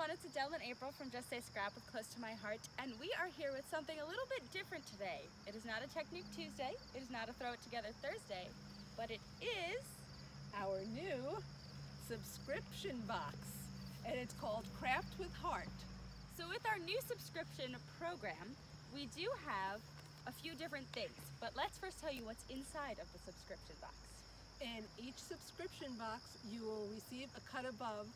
everyone, it's Adele and April from Just Say Scrap with Close to My Heart, and we are here with something a little bit different today. It is not a Technique Tuesday, it is not a Throw It Together Thursday, but it is our new subscription box, and it's called Craft with Heart. So with our new subscription program, we do have a few different things, but let's first tell you what's inside of the subscription box. In each subscription box, you will receive a cut above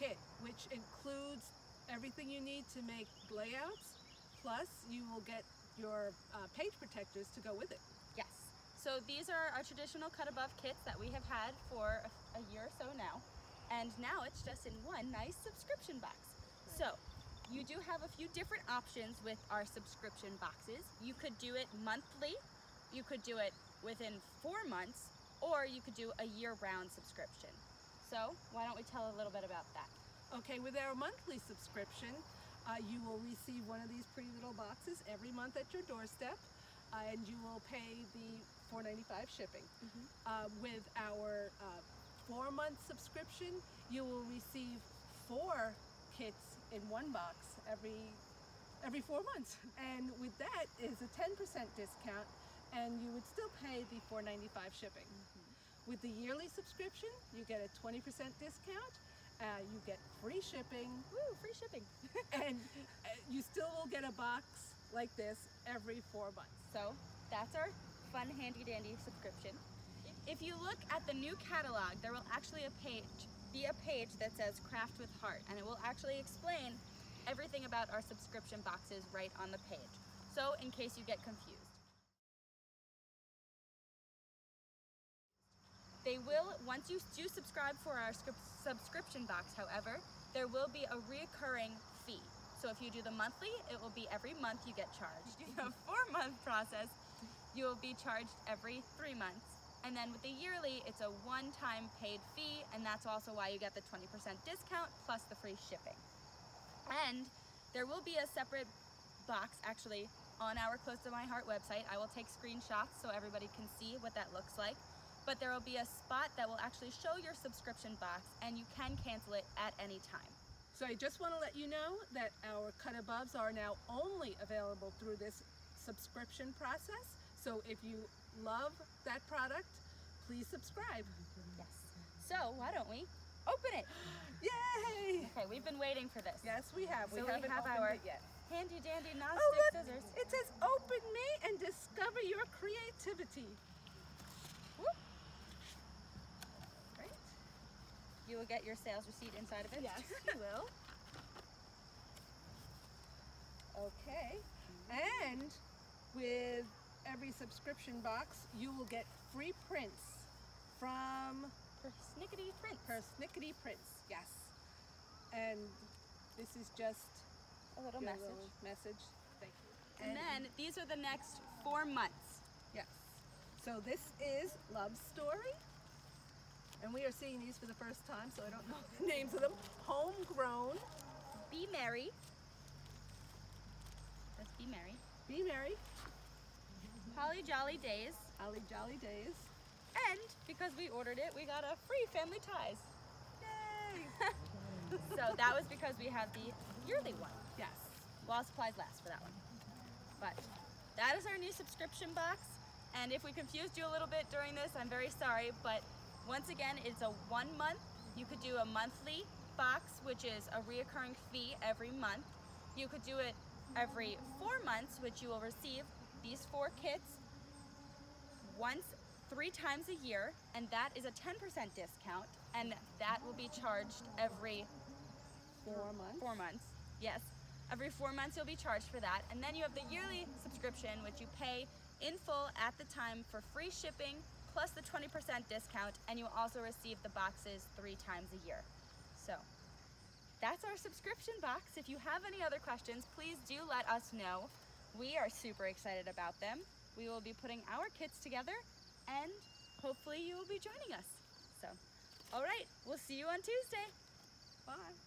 kit, which includes everything you need to make layouts, plus you will get your uh, page protectors to go with it. Yes. So these are our traditional cut above kits that we have had for a, a year or so now. And now it's just in one nice subscription box. So you do have a few different options with our subscription boxes. You could do it monthly, you could do it within four months, or you could do a year-round subscription. So why don't we tell a little bit about that? Okay, with our monthly subscription, uh, you will receive one of these pretty little boxes every month at your doorstep, uh, and you will pay the $4.95 shipping. Mm -hmm. uh, with our uh, four-month subscription, you will receive four kits in one box every every four months. And with that is a 10% discount and you would still pay the $4.95 shipping. Mm -hmm. With the yearly subscription, you get a 20% discount. Uh, you get free shipping. Woo, free shipping. and uh, you still will get a box like this every four months. So that's our fun handy dandy subscription. If you look at the new catalog, there will actually a page, be a page that says Craft with Heart, and it will actually explain everything about our subscription boxes right on the page. So in case you get confused. They will, once you do subscribe for our subscription box, however, there will be a reoccurring fee. So if you do the monthly, it will be every month you get charged. Do the four month process, you will be charged every three months. And then with the yearly, it's a one-time paid fee, and that's also why you get the 20% discount plus the free shipping. And there will be a separate box actually on our Close to My Heart website. I will take screenshots so everybody can see what that looks like but there will be a spot that will actually show your subscription box and you can cancel it at any time. So I just want to let you know that our cut aboves are now only available through this subscription process. So if you love that product, please subscribe. Yes. So why don't we open it? Yay! Okay, we've been waiting for this. Yes, we have. We haven't we have our it yet. handy dandy non-stick oh, scissors. It says open me and discover your creativity. You will get your sales receipt inside of it? Yes, you will. Okay. And with every subscription box, you will get free prints from Persnickety Prints. Persnickety Prints, yes. And this is just a little message. Little message. Thank you. And, and then these are the next four months. Yes. So this is Love Story. And we are seeing these for the first time, so I don't know the names of them. Homegrown. Be Merry. That's Be Merry. Be Merry. Holly Jolly Days. Holly Jolly Days. And because we ordered it, we got a free Family Ties. Yay! so that was because we have the yearly one. Yes. While supplies last for that one. But that is our new subscription box. And if we confused you a little bit during this, I'm very sorry, but once again, it's a one month. You could do a monthly box, which is a reoccurring fee every month. You could do it every four months, which you will receive these four kits once, three times a year, and that is a 10% discount, and that will be charged every four months. Four months, yes. Every four months you'll be charged for that. And then you have the yearly subscription, which you pay in full at the time for free shipping plus the 20% discount, and you also receive the boxes three times a year. So that's our subscription box. If you have any other questions, please do let us know. We are super excited about them. We will be putting our kits together and hopefully you will be joining us. So, all right, we'll see you on Tuesday. Bye.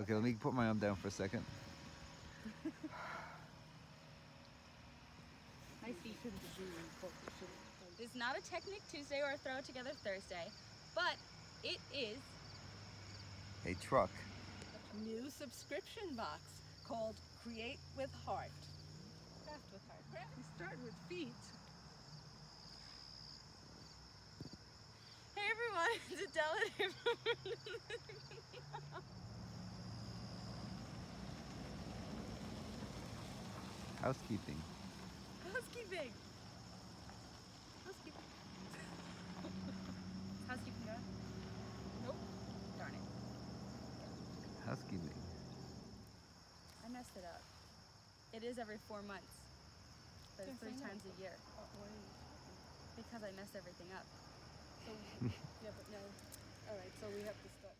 Okay, let me put my arm down for a second. My feet. It's not a Technic Tuesday or a Throw Together Thursday, but it is A truck. New subscription box called Create with Heart. Craft with Heart. We start with feet. Hey everyone, it's Adela. Housekeeping. Housekeeping. Housekeeping. Housekeeping good? Nope. Darn it. Housekeeping. I messed it up. It is every four months, but it's three times a year Oh, because I messed everything up. So, yeah, but no. All right, so we have to start.